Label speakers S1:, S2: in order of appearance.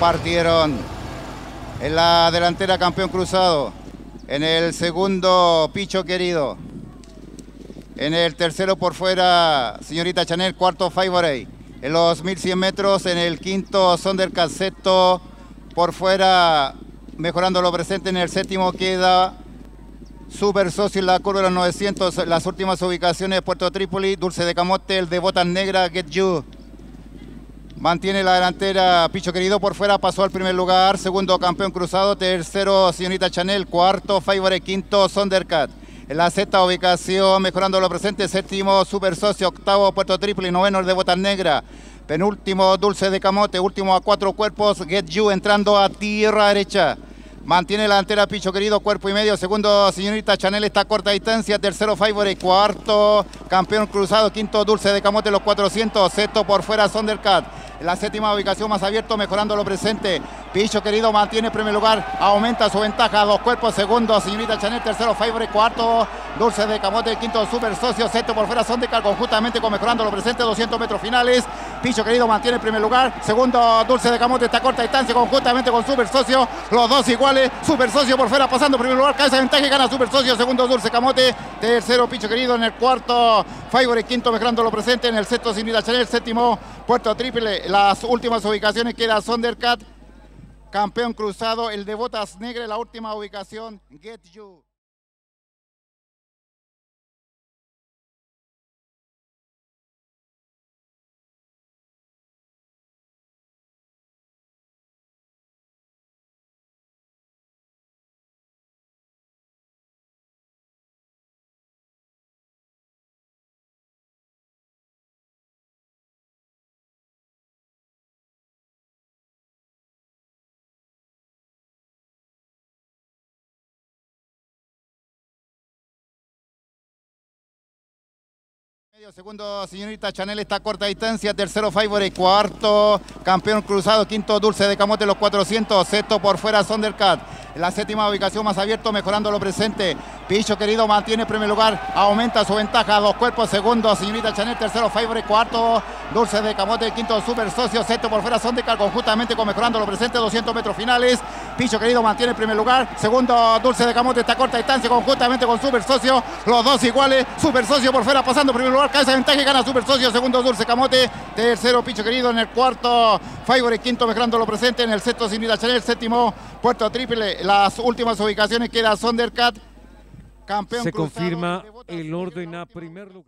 S1: partieron. En la delantera campeón cruzado. En el segundo Picho querido. En el tercero por fuera señorita Chanel, cuarto Favorite. En los 1100 metros, en el quinto Sonder Caseto por fuera mejorando lo presente. En el séptimo queda Super Socio en la curva de los 900. Las últimas ubicaciones Puerto Trípoli, Dulce de Camote, el de Botas Negra, Get You. Mantiene la delantera Picho Querido por fuera, pasó al primer lugar. Segundo campeón cruzado, tercero Señorita Chanel, cuarto Favorite, quinto Sondercat. En la sexta ubicación, mejorando lo presente, séptimo Super Socio, octavo Puerto Trípoli, noveno el de Botas Negra. Penúltimo Dulce de Camote, último a cuatro cuerpos, Get You entrando a tierra derecha. Mantiene la delantera Picho Querido, cuerpo y medio. Segundo, señorita Chanel, está a corta distancia. Tercero, Favorite. Cuarto, campeón cruzado. Quinto, Dulce de Camote, los 400. Sexto, por fuera, Sondercat. La séptima ubicación más abierto, mejorando lo presente. Picho Querido mantiene primer lugar. Aumenta su ventaja. Dos cuerpos. Segundo, señorita Chanel. Tercero, Favorite. Cuarto, Dulce de Camote. Quinto, Super Socio. Sexto, por fuera, Sondercat. Conjuntamente con mejorando lo presente. 200 metros finales. Picho Querido mantiene el primer lugar. Segundo, Dulce de Camote está a corta distancia conjuntamente con Super Socio. Los dos iguales. Super Socio por fuera pasando primer lugar. Cabeza de ventaja y gana Super Socio. Segundo, Dulce Camote. Tercero, Picho Querido. En el cuarto, Favorite. Quinto, mejorando lo presente. En el sexto, Sinida Chanel. Séptimo, Puerto Triple. Las últimas ubicaciones queda Sondercat. Campeón cruzado. El de Botas Negras. La última ubicación, Get You. Segundo, señorita Chanel está a corta distancia. Tercero, Favorite. Cuarto, campeón cruzado. Quinto, Dulce de Camote, los 400. Sexto, por fuera, Sondercat. La séptima ubicación más abierto, mejorando lo presente. Picho querido mantiene primer lugar. Aumenta su ventaja. Dos cuerpos. Segundo, señorita Chanel. Tercero, Favorite. Cuarto, Dulce de Camote. Quinto, Super Socio. Sexto, por fuera, Sondercat. Conjuntamente con mejorando lo presente. 200 metros finales. Picho querido mantiene primer lugar. Segundo, Dulce de Camote está a corta distancia. Conjuntamente con Super Socio. Los dos iguales. Super Socio por fuera pasando primer lugar. Cabeza de ventaja y gana Super Socio. Segundo, Dulce Camote. Tercero, Picho querido. En el cuarto, Favorite. Quinto, mejorando lo presente. En el sexto, Sinida Chanel. Séptimo, Puerto Triple. Las últimas ubicaciones queda Sondercat. Campeón
S2: Se
S1: cruzado
S2: confirma el orden a primer lugar.